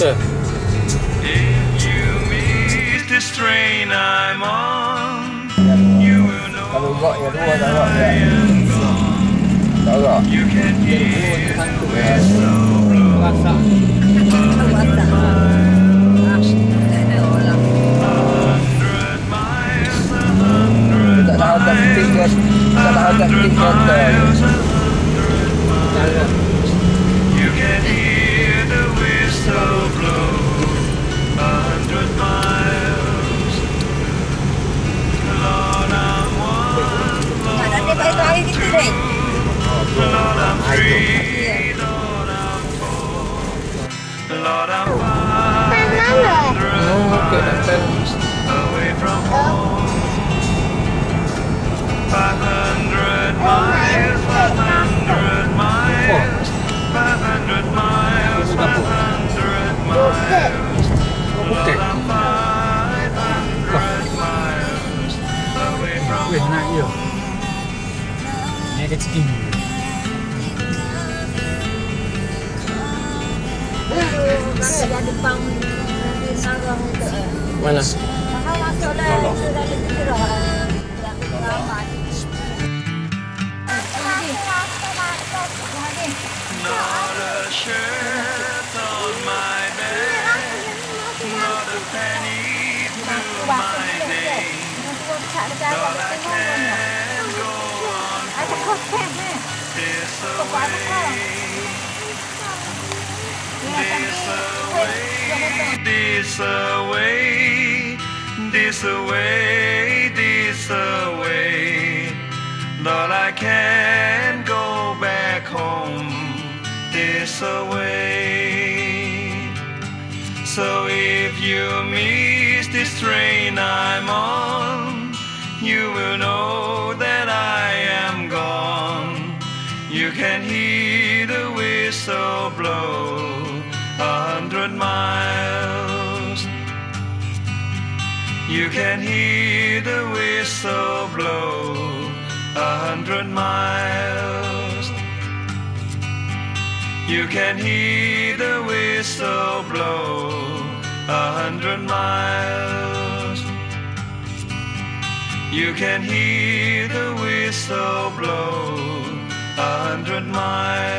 the. If you miss this train I'm on, you will know I am gone. You can hear the whistle blow. Hundred miles, a hundred miles. Lord, I'm five hundred hundred miles away from Weh nak ya. Ni ada cikin. Mana? Not a shirt on my back, not a penny to my name. All I can go on this away, this away, this away, this away, this away. Lord, I can't go back home this away. So if you miss this train I'm on, you will know that I am gone. You can hear the whistle blow a hundred miles. You can hear the whistle blow a hundred miles. You can hear the whistle blow a hundred miles. You can hear the whistle blow a hundred miles.